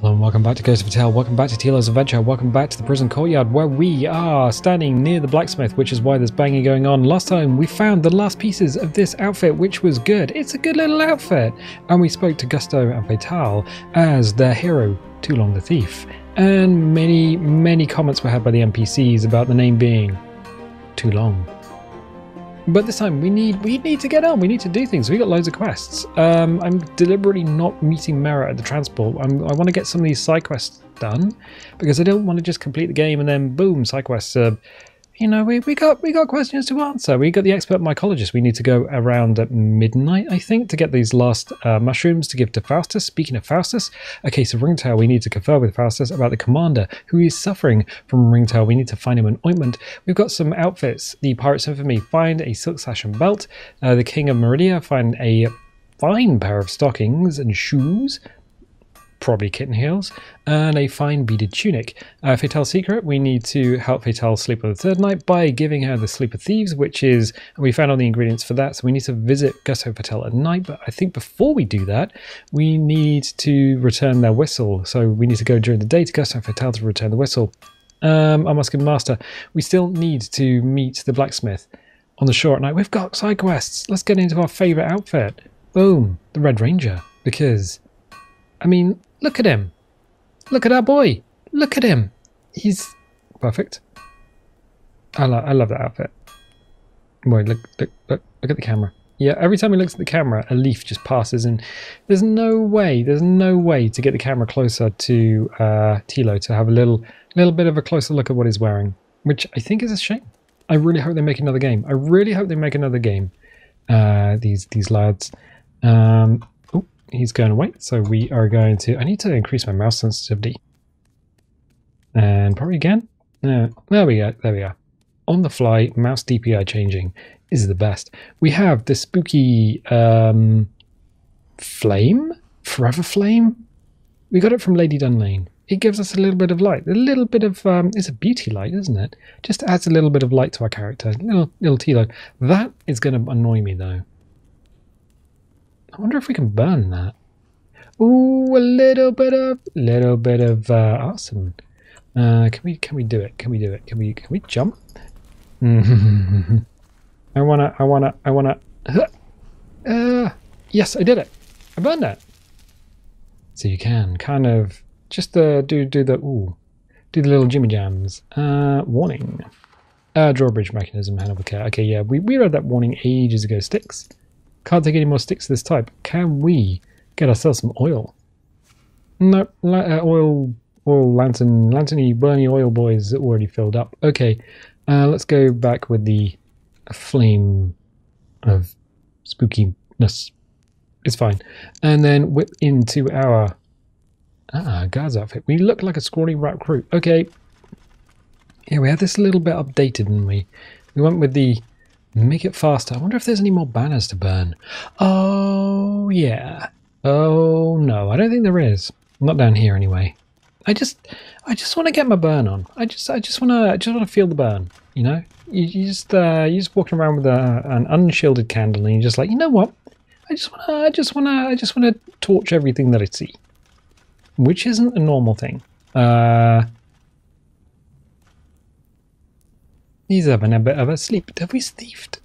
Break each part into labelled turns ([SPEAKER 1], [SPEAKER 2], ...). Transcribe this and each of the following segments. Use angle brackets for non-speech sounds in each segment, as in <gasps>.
[SPEAKER 1] Hello and welcome back to Ghost of Tale. Welcome back to Tilo's Adventure. Welcome back to the prison courtyard where we are standing near the blacksmith, which is why there's banging going on. Last time we found the last pieces of this outfit, which was good. It's a good little outfit. And we spoke to Gusto and Fatal as their hero, Too Long the Thief. And many, many comments were had by the NPCs about the name being too long. But this time we need we need to get on. We need to do things. We got loads of quests. Um, I'm deliberately not meeting Merra at the transport. I'm, i want to get some of these side quests done because I don't want to just complete the game and then boom, side quests. You know, we, we got we got questions to answer. We got the expert mycologist. We need to go around at midnight, I think, to get these last uh, mushrooms to give to Faustus. Speaking of Faustus, a case of ringtail. We need to confer with Faustus about the commander who is suffering from ringtail. We need to find him an ointment. We've got some outfits. The Pirates Infamy find a silk sash and belt. Uh, the King of Meridia find a fine pair of stockings and shoes probably kitten heels, and a fine beaded tunic. Uh, Fatal's secret, we need to help Fatal sleep on the third night by giving her the Sleep of Thieves, which is, we found all the ingredients for that, so we need to visit Gusto Fatal at night, but I think before we do that, we need to return their whistle, so we need to go during the day to Gusto Fatal to return the whistle. Um, I'm asking Master, we still need to meet the blacksmith on the shore at night. We've got side quests. Let's get into our favourite outfit. Boom, the Red Ranger. Because, I mean, Look at him. Look at our boy. Look at him. He's perfect. I, lo- I love that outfit. Boy, look, look, look, look at the camera. Yeah, every time he looks at the camera, a leaf just passes, and there's no way, there's no way to get the camera closer to uh, Tilo to have a little, little bit of a closer look at what he's wearing, which I think is a shame. I really hope they make another game. I really hope they make another game. Uh, these these lads. Um, he's going away. So we are going to, I need to increase my mouse sensitivity. And probably again. Uh, there we go, there we go. On the fly, mouse DPI changing is the best. We have the spooky um, flame, forever flame. We got it from Lady Dunlane. It gives us a little bit of light, a little bit of, um, it's a beauty light, isn't it? Just adds a little bit of light to our character, little, little Tilo. That is going to annoy me though. I wonder if we can burn that. Ooh, a little bit of, little bit of uh, arson. Uh, can we, can we do it? Can we do it? Can we, can we jump? <laughs> I wanna, I wanna, I wanna. <laughs> Uh, yes, I did it. I burned it. So you can kind of just uh, do do the ooh, do the little jimmy jams. Uh, warning. Uh, drawbridge mechanism handle care. Okay, yeah, we, we read that warning ages ago. Sticks. Can't take any more sticks of this type. Can we get ourselves some oil? No, uh, oil, oil lantern, lanterny, burny oil boys already filled up. Okay, uh, let's go back with the flame of spookiness. It's fine. And then whip into our ah guard's outfit. We look like a scrawny rat crew. Okay. Yeah, we had this a little bit updated, didn't we? We went with the Make it faster. I wonder if there's any more banners to burn. Oh, yeah. Oh, no. I don't think there is. Not down here anyway. I just, I just want to get my burn on. I just, I just want to, I just want to feel the burn. You know, you, you just, uh, you just walking around with a, an unshielded candle, and you're just like, you know what? I just want to, I just want to, I just want to torch everything that I see, which isn't a normal thing. Uh, He's having a bit of a sleep. Have we thieved?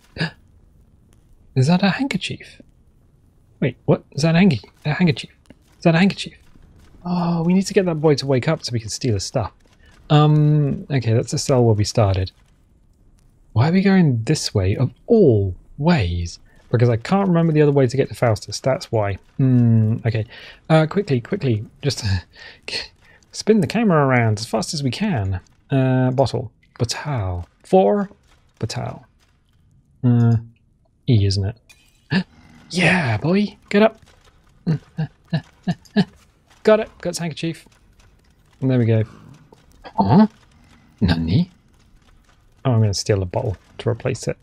[SPEAKER 1] <gasps> Is that a handkerchief? Wait, what? Is that a, hanky a handkerchief? Is that a handkerchief? Oh, we need to get that boy to wake up so we can steal his stuff. Um, okay, that's the cell where we started. Why are we going this way of all ways? Because I can't remember the other way to get to Faustus, that's why. Hmm, okay. Uh, quickly, quickly, just <laughs> spin the camera around as fast as we can. Uh, bottle. Batal. Four. Batal. Uh, e, isn't it? <gasps> yeah, boy. Get up. <laughs> Got it. Got its handkerchief. And there we go. Huh? Nani? Oh, I'm going to steal a bottle to replace it.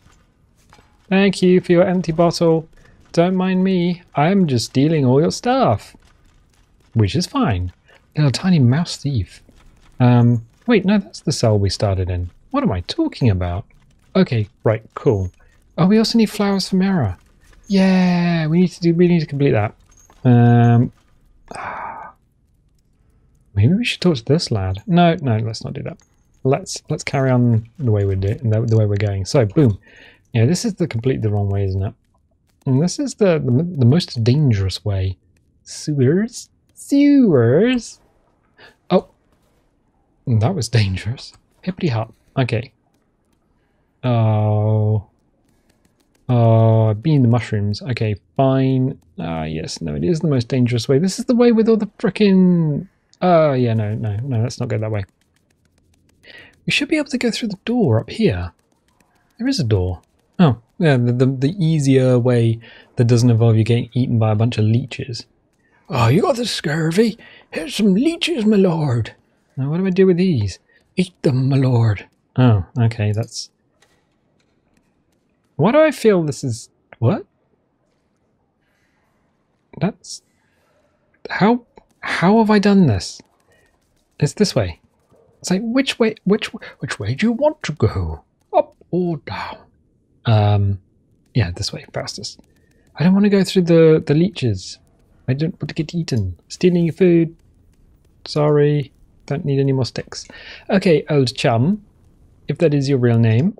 [SPEAKER 1] Thank you for your empty bottle. Don't mind me. I'm just stealing all your stuff. Which is fine. Little tiny mouse thief. Um, Wait, no, that's the cell we started in. What am I talking about? Okay, right, cool. Oh, we also need flowers for Merra. Yeah, we need to do. We need to complete that. Um, <sighs> Maybe we should talk to this lad. No, no, let's not do that. Let's let's carry on the way we're doing, the, the way we're going. So, boom. Yeah, this is the complete the wrong way, isn't it? And this is the, the the most dangerous way. Sewers, sewers. Oh, that was dangerous. Hippity hop. Okay. Uh, uh, oh. Oh, being the mushrooms. Okay, fine. Ah, yes, no, it is the most dangerous way. This is the way with all the frickin' Oh, yeah, no, no, no, let's not go that way. We should be able to go through the door up here. There is a door. Oh, yeah, the, the, the easier way that doesn't involve you getting eaten by a bunch of leeches. Oh, you got the scurvy? Here's some leeches, my lord. Now, what do I do with these? Eat them, my lord. Oh, okay, that's... Why do I feel this is... What? That's... How how have I done this? It's this way. It's like, which way, which, which way do you want to go? Up or down? Um, yeah, this way, fastest. I don't want to go through the, the leeches. I don't want to get eaten. Stealing your food. Sorry. Don't need any more sticks. Okay, old chum. If that is your real name.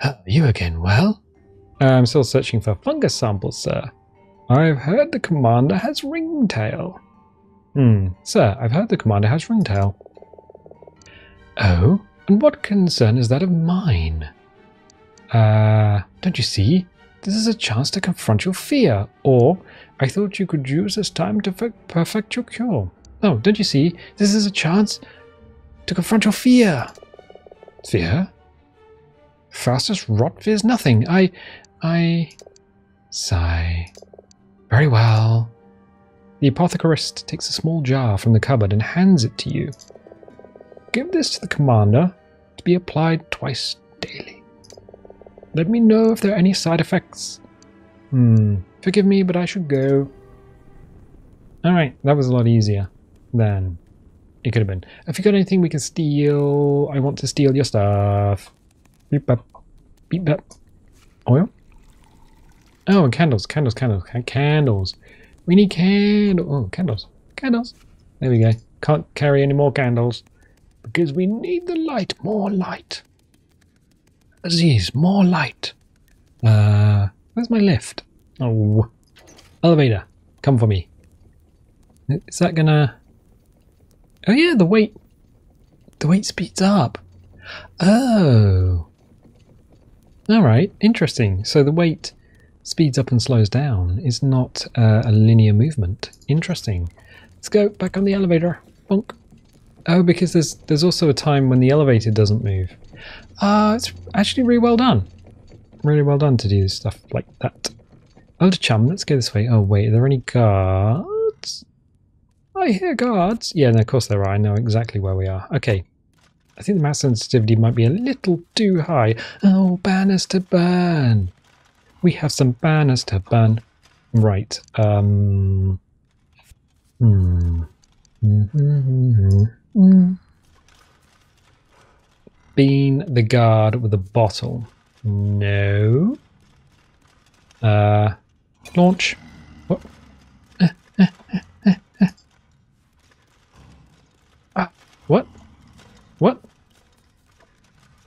[SPEAKER 1] Uh, you again, well? I'm still searching for fungus samples, sir. I've heard the commander has ringtail. Hmm, sir, I've heard the commander has ringtail. Oh, and what concern is that of mine? Uh, don't you see? This is a chance to confront your fear, or I thought you could use this time to perfect your cure. Oh, don't you see? This is a chance to confront your fear. Fear? Faustus rot fears nothing. I, I sigh. Very well. The apothecarist takes a small jar from the cupboard and hands it to you. Give this to the commander to be applied twice daily. Let me know if there are any side effects. Hmm, forgive me, but I should go. Alright, that was a lot easier than it could have been. Have you got anything we can steal? I want to steal your stuff. Beep up. Beep up. Oil? Oh, candles, candles, candles, candles. We need candles. Oh, candles. Candles. There we go. Can't carry any more candles. Because we need the light. More light. Aziz, more light. Uh, where's my lift? Oh. Elevator. Come for me. Is that gonna... Oh yeah, the weight... The weight speeds up. Oh. Alright, interesting. So the weight speeds up and slows down It's not uh, a linear movement. Interesting. Let's go back on the elevator. Bonk. Oh, because there's there's also a time when the elevator doesn't move. Uh, it's actually really well done. Really well done to do this stuff like that. Oh, the chum, let's go this way. Oh, wait, are there any guards? I hear guards. Yeah, and of course there are. I know exactly where we are. Okay. I think the mass sensitivity might be a little too high. Oh, banners to burn. We have some banners to burn. Right. Um. Hmm. Being the guard with a bottle. No. Uh. Launch. What? ah, what? What?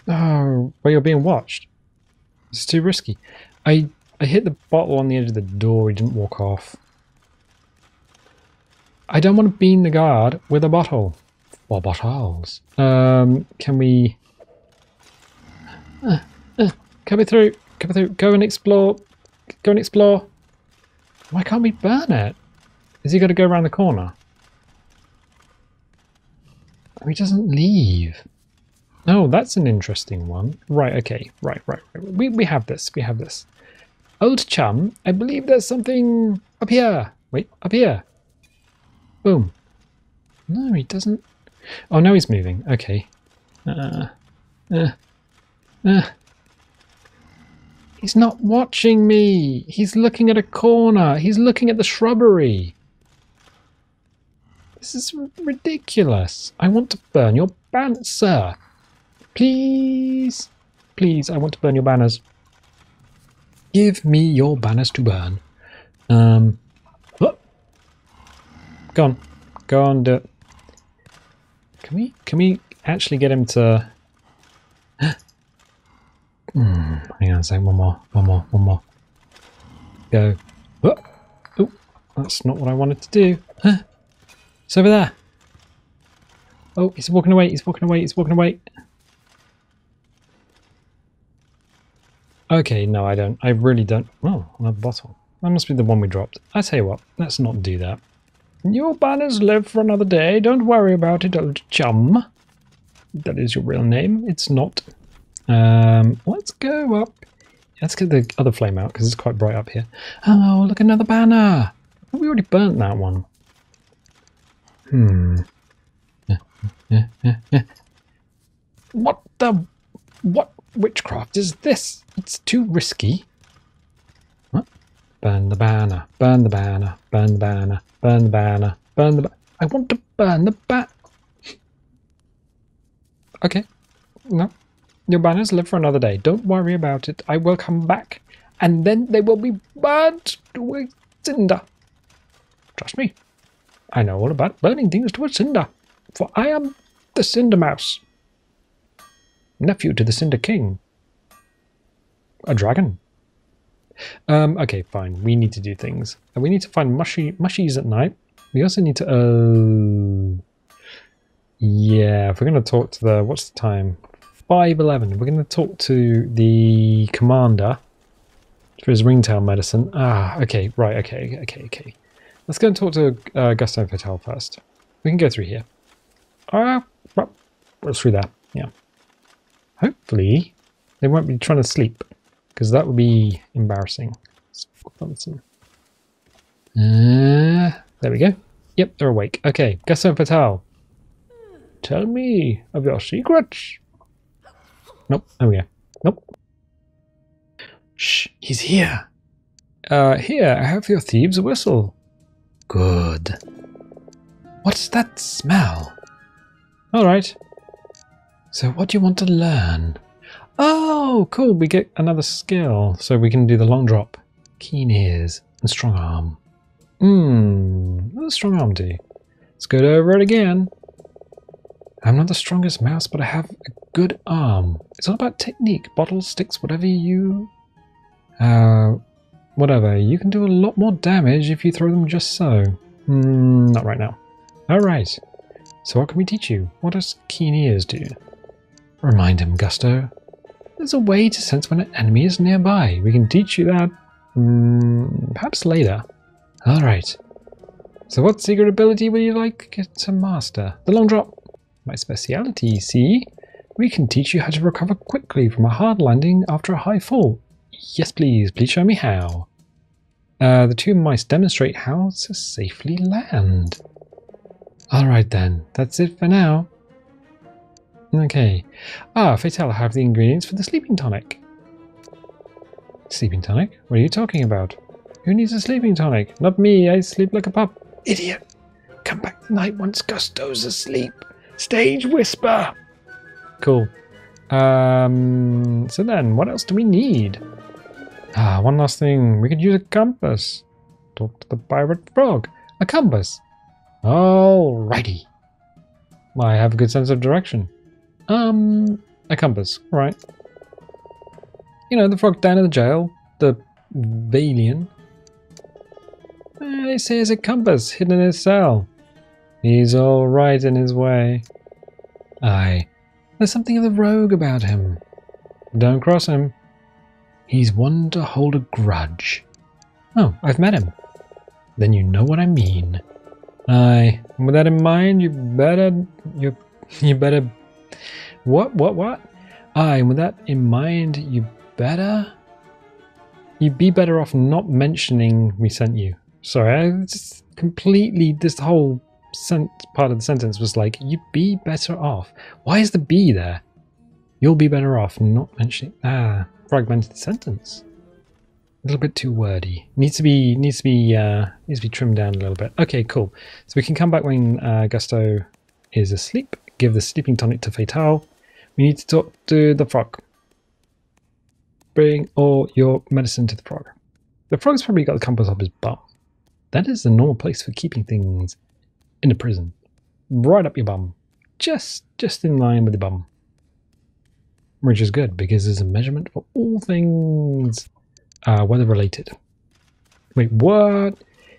[SPEAKER 1] Oh, well, you're being watched. It's too risky. I I hit the bottle on the edge of the door. He didn't walk off. I don't want to bean the guard with a bottle. Or bottles. Um, can we... Uh, uh, coming through. Coming through. Go and explore. Go and explore. Why can't we burn it? Is he going to go around the corner? He doesn't leave. Oh, that's an interesting one. Right, okay. Right, right, right. We, we have this. We have this. Old chum, I believe there's something up here. Wait, up here. Boom. No, he doesn't. Oh, no, he's moving. Okay. Uh, uh, uh. He's not watching me. He's looking at a corner. He's looking at the shrubbery. This is ridiculous. I want to burn your ban, sir. Please. Please, I want to burn your banners. Give me your banners to burn. Um. Go on. Go on, do it. Can we can we actually get him to <gasps> Hmm, hang on a second, one more, one more, one more. Go. Oh, oh, that's not what I wanted to do. Huh? It's over there. Oh, he's walking away, he's walking away, he's walking away. Okay, no, I don't. I really don't. Oh, another bottle. That must be the one we dropped. I tell you what, let's not do that. Your banners live for another day. Don't worry about it, old chum. That is your real name. It's not. Um, let's go up. Let's get the other flame out because it's quite bright up here. Oh, look, another banner. We already burnt that one. Hmm. what the... What witchcraft is this? It's too risky. What? Burn the banner, burn the banner, burn the banner, burn the banner, burn the... Ba I want to burn the bat. okay. No, your banners live for another day. Don't worry about it. I will come back, and then they will be burnt to a cinder. Trust me. I know all about burning things to a cinder, for I am the Cinder Mouse, nephew to the Cinder King. A dragon. Um, okay, fine. We need to do things. And we need to find mushy mushies at night. We also need to... Uh, yeah, if we're going to talk to the... What's the time? 511. We're going to talk to the commander for his ringtail medicine. Ah, okay, right, okay, okay, okay. Let's go and talk to uh, Gusto Fatal first. We can go through here. Ah, uh, well, through there, yeah. Hopefully, they won't be trying to sleep, because that would be embarrassing. Uh, there we go. Yep, they're awake. Okay, Gusto Fatal. Tell me of your secrets. Nope. There we go. Nope. Shh, he's here. Uh, here, I have your thieves' whistle. Good. What's that smell? Alright. So what do you want to learn? Oh, cool, we get another skill. So we can do the long drop, keen ears, and strong arm. Mmm, what does strong arm do? Let's go over it again. I'm not the strongest mouse, but I have a good arm. It's all about technique. Bottles, sticks, whatever you... Uh, whatever. You can do a lot more damage if you throw them just so. Mm, not right now. Alright. So what can we teach you? What does keen ears do? Remind him, Gusto. There's a way to sense when an enemy is nearby. We can teach you that mm, perhaps later. Alright. So what secret ability would you like to master? The long drop. My speciality, see? We can teach you how to recover quickly from a hard landing after a high fall. Yes, please. Please show me how. Uh, the two mice demonstrate how to safely land. Alright then, that's it for now. Okay. Ah, Fatal, have the ingredients for the sleeping tonic. Sleeping tonic? What are you talking about? Who needs a sleeping tonic? Not me, I sleep like a pup. Idiot! Come back tonight once Gusto's asleep. Stage whisper. Cool. Um, so then, what else do we need? Ah, one last thing. We could use a compass. Talk to the pirate frog. A compass. Alrighty. I have a good sense of direction. Um, a compass. Right. You know, the frog down in the jail. The Valian. They say it's a compass hidden in his cell. He's all right in his way. Aye, there's something of the rogue about him. Don't cross him. He's one to hold a grudge. Oh, I've met him. Then you know what I mean. Aye, with that in mind, you better... You, you better... What, what, what? Aye, with that in mind, you better... You'd be better off not mentioning we sent you. Sorry, I just completely... This whole sent part of the sentence was like, you'd be better off. Why is the be there? You'll be better off not mentioning ah fragmented sentence. A little bit too wordy. Needs to be needs to be uh, needs to be trimmed down a little bit. Okay, cool. So we can come back when uh, Gusto is asleep. Give the sleeping tonic to Fatal. We need to talk to the frog. Bring all your medicine to the frog. The frog's probably got the compass up his bum. That is the normal place for keeping things in a prison. Right up your bum. just just in line with the bum. Which is good because there's a measurement for all things uh, weather related. Wait, what?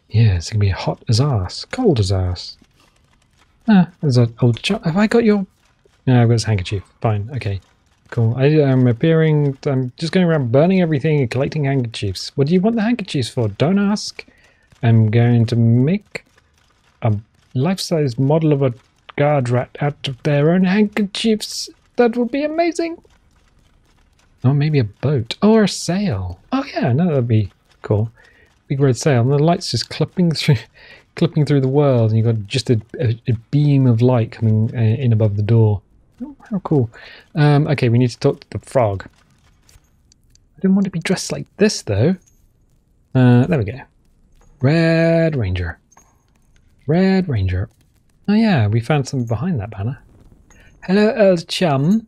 [SPEAKER 1] Yeah, it's gonna be hot as ass, cold as ass. Ah, there's an old chap. Have I got your? No, I've got this handkerchief. Fine, okay, cool. I, am appearing. I'm just going around burning everything and collecting handkerchiefs. What do you want the handkerchiefs for? Don't ask. I'm going to make a life-size model of a guard rat out of their own handkerchiefs. That will be amazing. Or maybe a boat. Or a sail. Oh yeah, no, that'd be cool. Big red sail. And the light's just clipping <laughs> through clipping through the world and you've got just a, a, a beam of light coming uh, in above the door. Oh, how cool. Um, okay, we need to talk to the frog. I didn't want to be dressed like this though. Uh, there we go. Red Ranger. Red Ranger. Oh yeah, we found something behind that banner. Hello, old chum.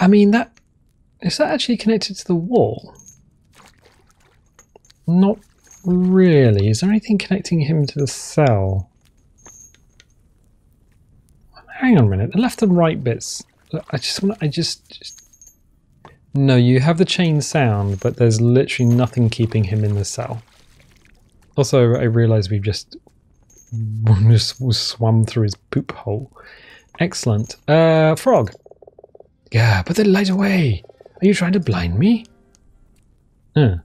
[SPEAKER 1] I mean, that is that actually connected to the wall? Not really. Is there anything connecting him to the cell? Hang on a minute. The left and right bits. I just want. I just, just. No, you have the chain sound, but there's literally nothing keeping him in the cell. Also, I realise we've just <laughs> just swum through his poop hole. Excellent. Uh, frog. Yeah, put the light away. Are you trying to blind me? Huh.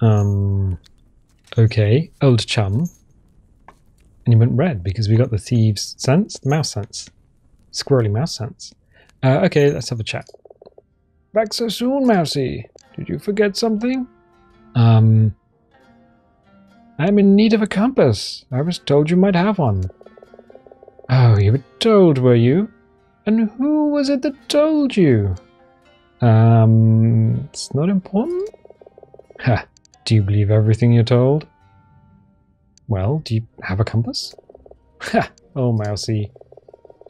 [SPEAKER 1] Um. Okay, old chum. And he went red because we got the thieves' sense, the mouse sense. Squirrely mouse sense. Uh, okay, let's have a chat. Back so soon, Mousy. Did you forget something? Um. I'm in need of a compass. I was told you might have one. Oh, you were told, were you? And who was it that told you? Um, it's not important? Ha, do you believe everything you're told? Well, do you have a compass? Ha, oh mousy.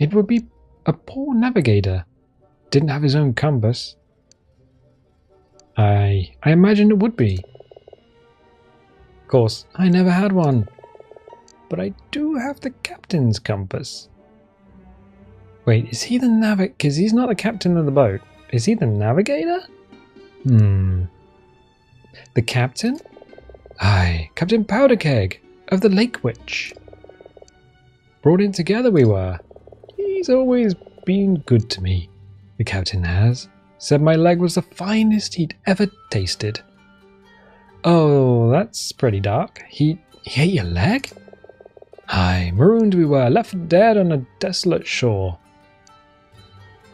[SPEAKER 1] It would be a poor navigator. Didn't have his own compass. I, I imagine it would be. Of course, I never had one. But I do have the captain's compass. Wait, is he the navig- because he's not the captain of the boat. Is he the navigator? Hmm. The captain? Aye, Captain Powderkeg of the Lake Witch. Brought in together we were. He's always been good to me, the captain has. Said my leg was the finest he'd ever tasted. Oh, that's pretty dark. He, he ate your leg? Aye, marooned we were, left dead on a desolate shore.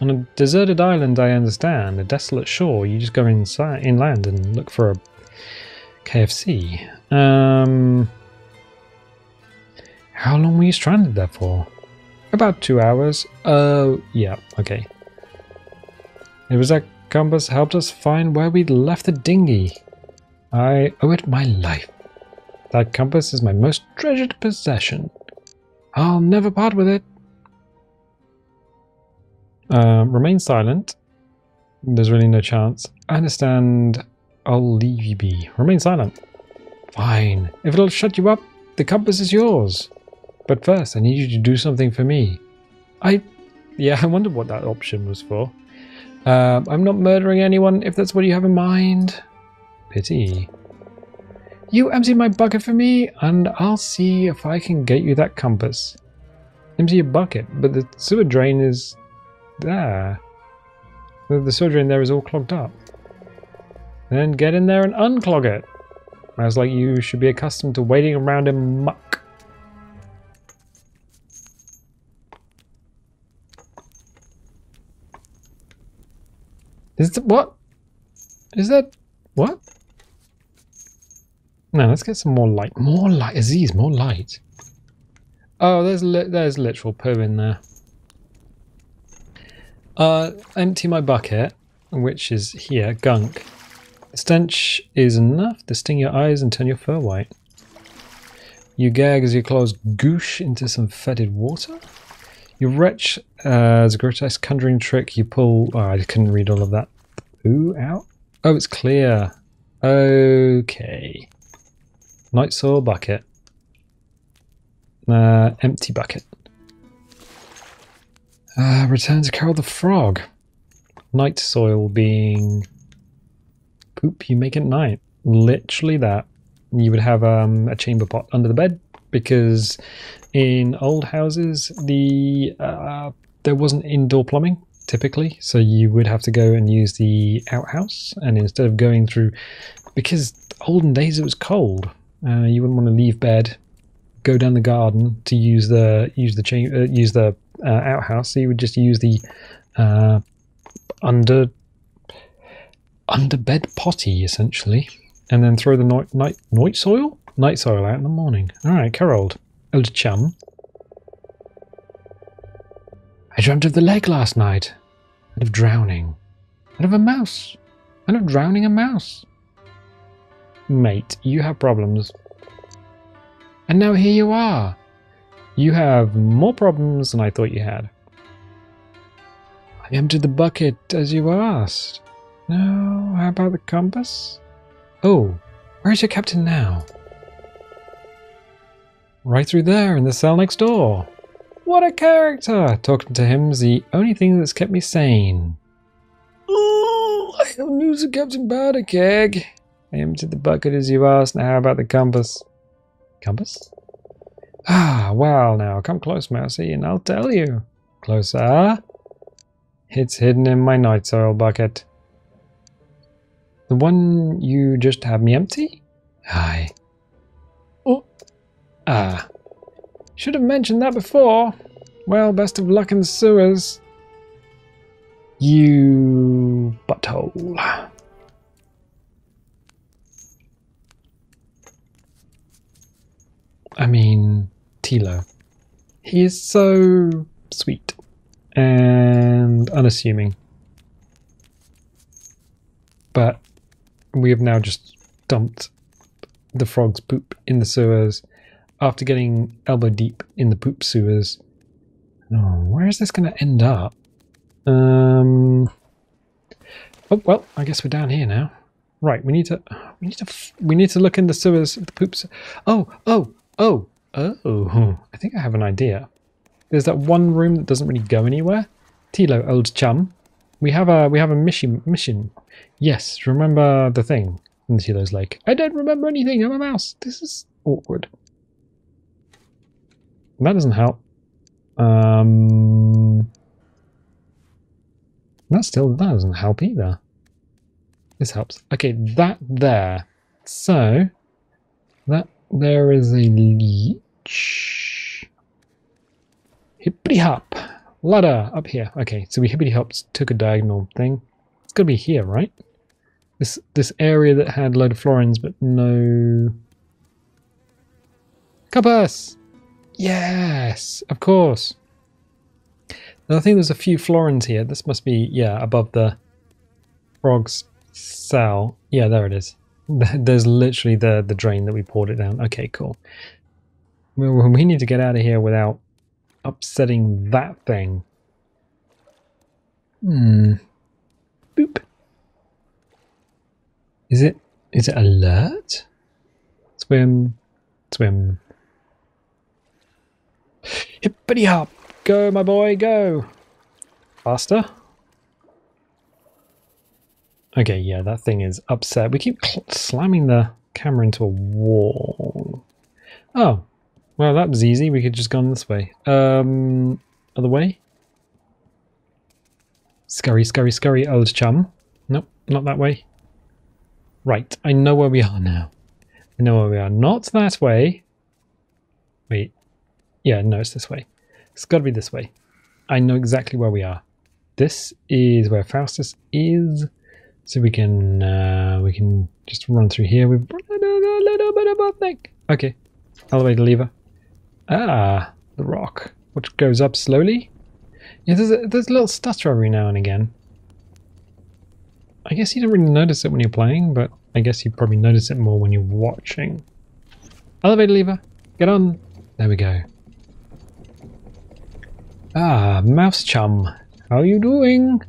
[SPEAKER 1] On a deserted island, I understand. A desolate shore, you just go inside, inland and look for a KFC. Um, how long were you stranded there for? About two hours. Oh, uh, yeah, okay. It was that compass helped us find where we'd left the dinghy. I owe it my life. That compass is my most treasured possession. I'll never part with it. Uh, remain silent. There's really no chance. I understand. I'll leave you be. Remain silent. Fine. If it'll shut you up, the compass is yours. But first, I need you to do something for me. I... Yeah, <laughs> I wonder what that option was for. Uh, I'm not murdering anyone, if that's what you have in mind. Pity. You empty my bucket for me, and I'll see if I can get you that compass. Empty your bucket, but the sewer drain is there. The sewer drain there is all clogged up. Then get in there and unclog it. Sounds like you should be accustomed to waiting around in muck. Is it what? Is that what? No, let's get some more light. More light, Aziz, more light. Oh, there's li there's literal poo in there. Uh, empty my bucket, which is here, gunk. Stench is enough to sting your eyes and turn your fur white. You gag as your claws goosh into some fetid water. You retch uh, as a grotesque conjuring trick. You pull. Oh, I couldn't read all of that. Ooh, out. Oh, it's clear. Okay. Night soil bucket. Uh, empty bucket. Uh, return to Carold the Frog. Night soil being poop you make at night. Literally that. You would have um, a chamber pot under the bed because in old houses the uh, there wasn't indoor plumbing typically, so you would have to go and use the outhouse. And instead of going through, because olden days it was cold, uh, you wouldn't want to leave bed, go down the garden to use the use the cha- uh, use the uh, outhouse. So you would just use the uh, under under bed potty essentially, and then throw the night night night soil night soil out in the morning. All right, Carold, old chum. I dreamt of the lake last night, and of drowning, and of a mouse, and of drowning a mouse. Mate, you have problems. And now here you are. You have more problems than I thought you had. I emptied the bucket as you asked. No, how about the compass? Oh, where's your captain now? Right through there in the cell next door. What a character! Talking to him's the only thing that's kept me sane. Oh, I news of Captain Powderkeg. I emptied the bucket as you asked. Now, how about the compass? Compass? Ah, well, now come close, Mousy, and I'll tell you. Closer. It's hidden in my night soil bucket. The one you just had me empty? Aye. Oh. Ah. Should have mentioned that before. Well, best of luck in the sewers. You butthole. I mean, He is so sweet and unassuming. But we have now just dumped the frog's poop in the sewers after getting elbow deep in the poop sewers. Oh, where is this going to end up? Um. Oh well, I guess we're down here now. Right, we need to we need to we need to look in the sewers, of the poops. Oh, oh, oh, oh! I think I have an idea. There's that one room that doesn't really go anywhere. Tilo, old chum, we have a we have a mission mission. Yes, remember the thing in Tilo's like, I don't remember anything. I'm a mouse. This is awkward. That doesn't help. Um, that still that doesn't help either. This helps. Okay, that there. So that there is a leech. Hippity hop. Ladder up here. Okay, so we hippity hops took a diagonal thing. It's gotta be here, right? This this area that had a load of florins but no compass. Yes, of course. I think there's a few florins here. This must be yeah above the frog's cell. Yeah, there it is. <laughs> There's literally the the drain that we poured it down. Okay, cool. We need to get out of here without upsetting that thing. Hmm. Boop. Is it is it alert? Swim. Swim. Hippity hop! Go, my boy, go! Faster. Okay, yeah, that thing is upset. We keep slamming the camera into a wall. Oh, well, that was easy. We could just gone this way. Um, other way? Scurry, scurry, scurry, old chum. Nope, not that way. Right, I know where we are now. I know where we are. Not that way. Wait. Yeah, no, it's this way. It's got to be this way. I know exactly where we are. This is where Faustus is. So we can uh, we can just run through here. We've a little bit of a thing. Okay, elevator lever. Ah, the rock, which goes up slowly. Yeah, there's a, there's a little stutter every now and again. I guess you don't really notice it when you're playing, but I guess you probably notice it more when you're watching. Elevator lever, get on. There we go. Ah, mouse chum, how are you doing?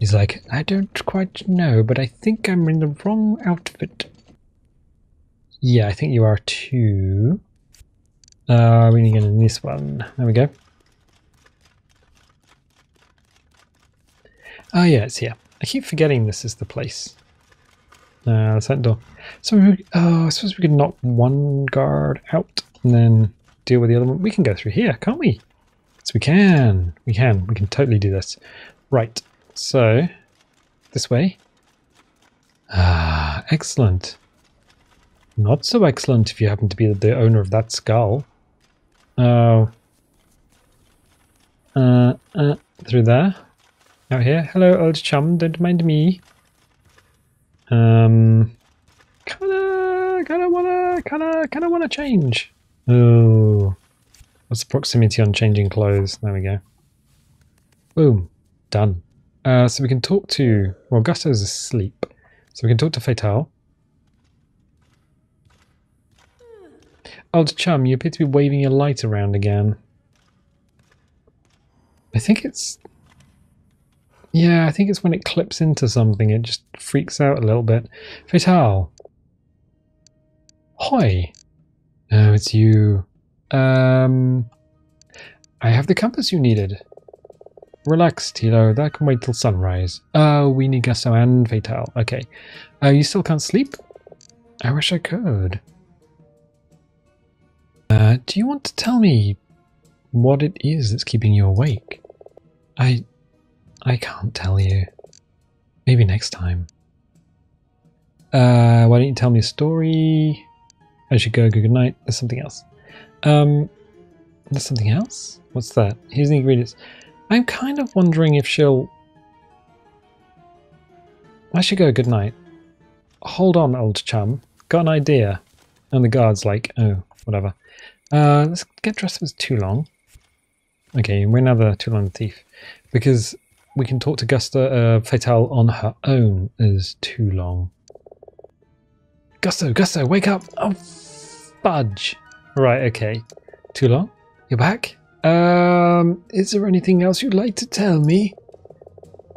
[SPEAKER 1] He's like, I don't quite know, but I think I'm in the wrong outfit. Yeah, I think you are too. Uh, we need to get in this one. There we go. Oh yeah, it's here. I keep forgetting this is the place. Uh, the front door. So, we, oh, I suppose we could knock one guard out and then deal with the other one. We can go through here, can't we? Yes, we can. We can. We can totally do this. Right. So, this way. Ah, excellent. Not so excellent if you happen to be the owner of that skull. Oh. Uh, uh, through there. Out here. Hello, old chum. Don't mind me. Um, kinda, kinda wanna, kinda, kinda wanna change. Oh, what's the proximity on changing clothes? There we go. Boom, done. Uh, so we can talk to. Well, Gusto's asleep, so we can talk to Fatale. Old chum, you appear to be waving your light around again. I think it's yeah, I think it's when it clips into something, it just freaks out a little bit. Fatal. Hoi. Oh, it's you. Um, I have the compass you needed. Relax, Tilo. That can wait till sunrise. Oh, we need Gusto and Fatal. Okay. Uh, you still can't sleep? I wish I could. Uh, do you want to tell me what it is that's keeping you awake? I I can't tell you. Maybe next time. Uh, why don't you tell me a story? I should go. Good night. There's something else. Um, there's something else? What's that? Here's the ingredients. I'm kind of wondering if she'll... I should go. Good night. Hold on, old chum. Got an idea. And the guard's like, oh, whatever. Uh, let's get dressed as too long. Okay, we're now the too long thief. Because we can talk to Gusta uh, on her own is too long. Gusto, Gusto, wake up! Oh, fudge! Right, okay. Too long? You're back? Um, is there anything else you'd like to tell me?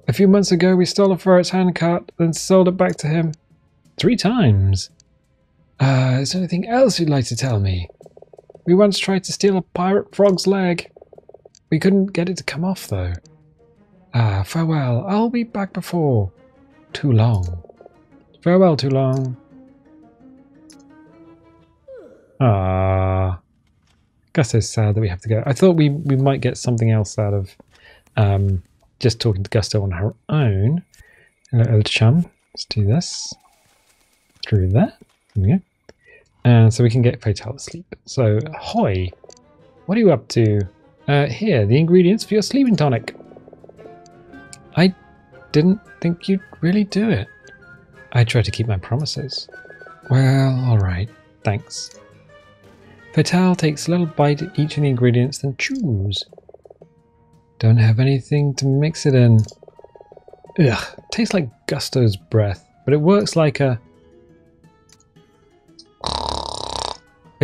[SPEAKER 1] A few months ago, we stole a ferret's handcart, then sold it back to him. Three times. Uh, is there anything else you'd like to tell me? We once tried to steal a pirate frog's leg. We couldn't get it to come off, though. Ah, farewell. I'll be back before too long. Farewell, too long. Ah. Gusto's sad that we have to go. I thought we, we might get something else out of um, just talking to Gusto on her own. Hello, old chum. Let's do this. Through that. There we go. And so we can get Fatal sleep. So, Hoi, what are you up to? Uh, here, the ingredients for your sleeping tonic. I didn't think you'd really do it. I try to keep my promises. Well, alright, thanks. Fatal takes a little bite at each of the ingredients, then chews. Don't have anything to mix it in. Ugh, tastes like Gusto's breath, but it works like a...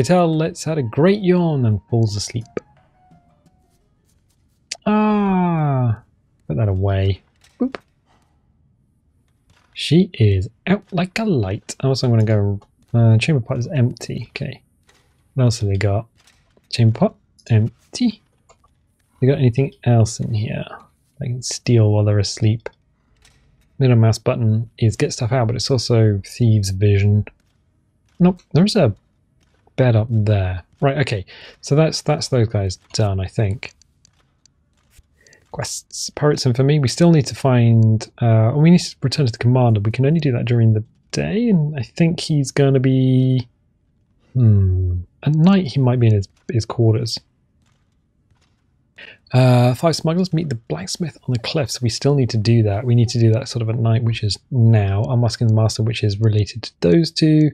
[SPEAKER 1] Fatal lets out a great yawn and falls asleep. Ah, Put that away. Boop. She is out like a light. Also, I'm going to go. Uh, chamber pot is empty. Okay. What else have they got? Chamber pot empty. They got anything else in here? I can steal while they're asleep. Little mouse button is get stuff out, but it's also thieves vision. Nope, there's a bed up there. Right, okay. So that's that's those guys done, I think quests, pirates, and for me, we still need to find. Uh, we need to return to the commander. We can only do that during the day, and I think he's going to be. Hmm. At night, he might be in his, his quarters. Uh, five smugglers meet the blacksmith on the cliffs. We still need to do that. We need to do that sort of at night, which is now. Unmasking the master, which is related to those two.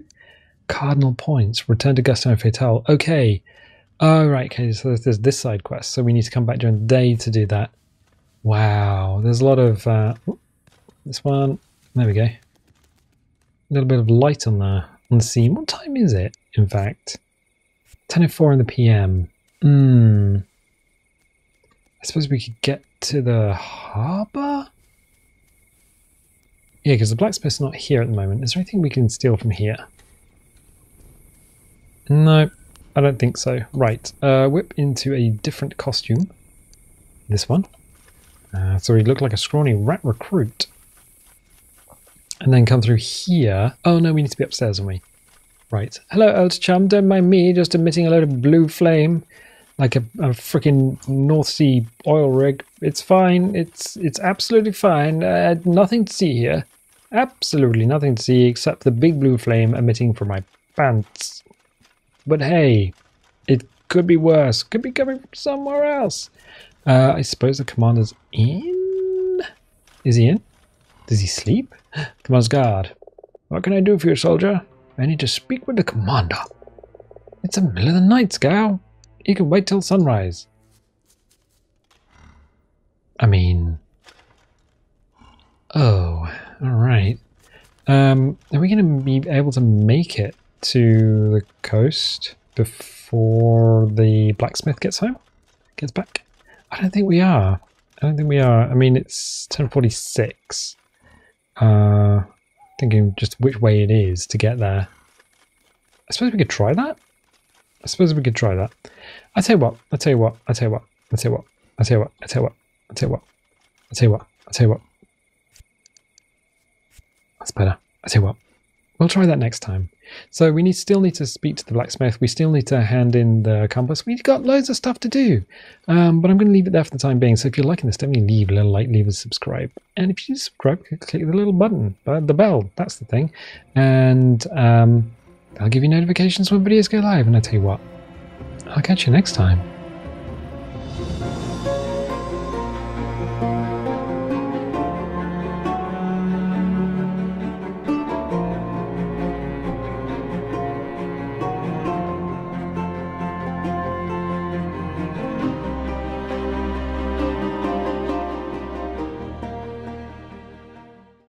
[SPEAKER 1] Cardinal points. Return to Gusto Fatal. Okay. Oh, right. Okay. So there's this side quest. So we need to come back during the day to do that. Wow, there's a lot of uh, this one. There we go. A little bit of light on the on the scene. What time is it? In fact, 10:04 in the PM. Hmm. I suppose we could get to the harbour. Yeah, because the blacksmith's not here at the moment. Is there anything we can steal from here? No. I don't think so. Right, uh, whip into a different costume. This one. Uh, so he looked like a scrawny rat recruit. And then come through here. Oh no, we need to be upstairs, don't we? Right. Hello, old chum. Don't mind me just emitting a load of blue flame like a, a freaking North Sea oil rig. It's fine. It's it's absolutely fine. Uh, nothing to see here. Absolutely nothing to see except the big blue flame emitting from my pants. But hey, it could be worse. Could be coming from somewhere else. Uh, I suppose the commander's in? Is he in? Does he sleep? <gasps> Commander's guard. What can I do for you, soldier? I need to speak with the commander. It's the middle of the night, Scow. You can wait till sunrise. I mean... Oh, alright. Um, are we going to be able to make it to the coast before the blacksmith gets home? Gets back? I don't think we are. I don't think we are. I mean, it's 1046. Uh, thinking just which way it is to get there. I suppose we could try that. I suppose we could try that. I tell you what. I tell you what. I tell you what. I tell you what. I tell you what. I tell you what. I tell you what. I tell you what. I tell you what. That's better. I tell you what. We'll try that next time. So we need still need to speak to the blacksmith. We still need to hand in the compass. We've got loads of stuff to do. Um, but I'm going to leave it there for the time being. So if you're liking this, definitely leave a little like, leave a subscribe. And if you subscribe, click the little button, uh, the bell. That's the thing. And um, I'll give you notifications when videos go live. And I tell you what, I'll catch you next time.